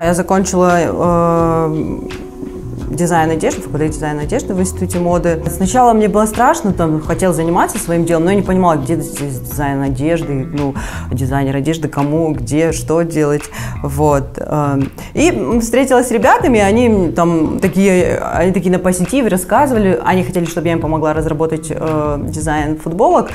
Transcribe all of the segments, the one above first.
Я закончила э, дизайн одежды, факультет дизайна одежды в Институте моды. Сначала мне было страшно, там, хотел заниматься своим делом, но я не понимала, где здесь дизайн одежды, ну, дизайнер одежды, кому, где, что делать, вот. Эм, и встретилась с ребятами, они там такие, они такие на позитиве рассказывали, они хотели, чтобы я им помогла разработать э, дизайн футболок,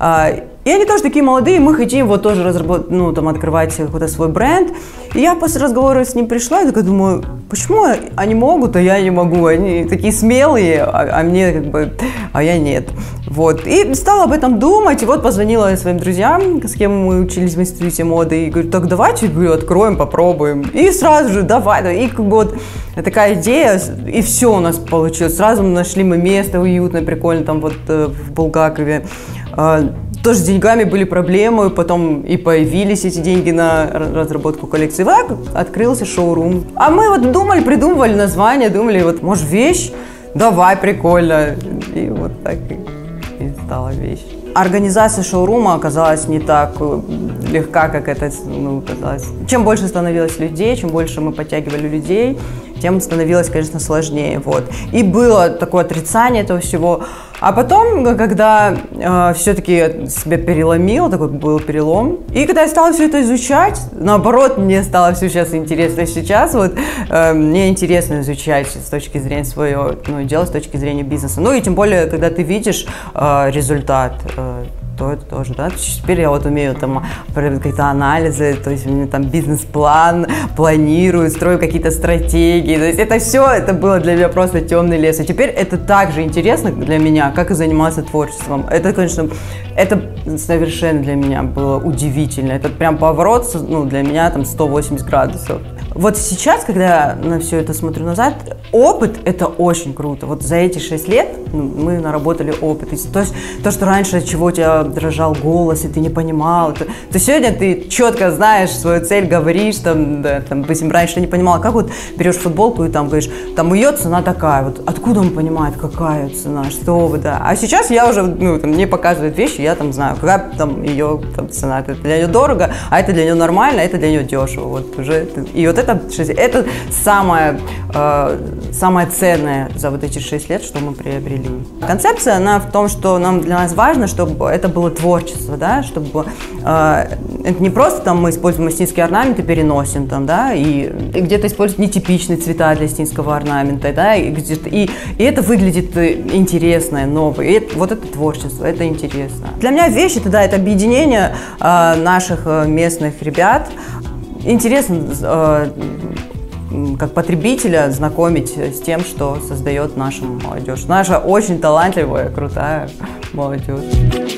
э, и они тоже такие молодые, мы хотим вот тоже разработать, ну, там, открывать какой-то свой бренд. И я после разговора с ним пришла и такая думаю, почему они могут, а я не могу? Они такие смелые, а, а мне как бы, а я нет. Вот. И стала об этом думать, и вот позвонила своим друзьям, с кем мы учились в институте моды, и говорю, так давайте, говорю, откроем, попробуем. И сразу же, давай, и как бы вот такая идея, и все у нас получилось. Сразу нашли мы место уютное, прикольно, там вот э, в Булгакове а, тоже с деньгами были проблемы, потом и появились эти деньги на разработку коллекции. Вот открылся шоурум. А мы вот думали, придумывали название, думали, вот, может, вещь? Давай, прикольно. И вот так и стала вещь. Организация шоурума оказалась не так э, легка, как это ну, казалось. Чем больше становилось людей, чем больше мы подтягивали людей, тем становилось, конечно, сложнее. Вот. И было такое отрицание этого всего. А потом, когда э, все-таки себя переломил, такой был перелом, и когда я стала все это изучать, наоборот, мне стало все сейчас интересно. Сейчас вот э, мне интересно изучать с точки зрения своего ну, дела, с точки зрения бизнеса. Ну и тем более, когда ты видишь э, результат. Э, то это тоже, да. Теперь я вот умею там какие-то анализы, то есть у меня там бизнес-план, планирую, строю какие-то стратегии. То есть это все, это было для меня просто темный лес. И теперь это также интересно для меня, как и заниматься творчеством. Это, конечно, это совершенно для меня было удивительно. Это прям поворот, ну, для меня там 180 градусов. Вот сейчас, когда на все это смотрю назад, опыт – это очень круто. Вот за эти шесть лет ну, мы наработали опыт. То есть то, что раньше, чего у тебя дрожал голос, и ты не понимал, то, то сегодня ты четко знаешь свою цель, говоришь, там, да, там, допустим, раньше не понимала, как вот берешь футболку и там говоришь, там ее цена такая, вот откуда он понимает, какая цена, что вы, да. А сейчас я уже, ну, там, мне показывают вещи, я там знаю, какая там ее там, цена, это для нее дорого, а это для нее нормально, а это для нее дешево, вот уже. И вот это, это самое, э, самое ценное за вот эти шесть лет, что мы приобрели. Концепция, она в том, что нам для нас важно, чтобы это было творчество, да, чтобы э, это не просто там мы используем астинские орнаменты, переносим там, да, и, и где-то используем нетипичные цвета для астинского орнамента, да, и, и, и это выглядит интересно, новое. И это, вот это творчество, это интересно. Для меня вещи, это, да, это объединение э, наших э, местных ребят. Интересно э, как потребителя знакомить с тем, что создает наша молодежь. Наша очень талантливая, крутая молодежь.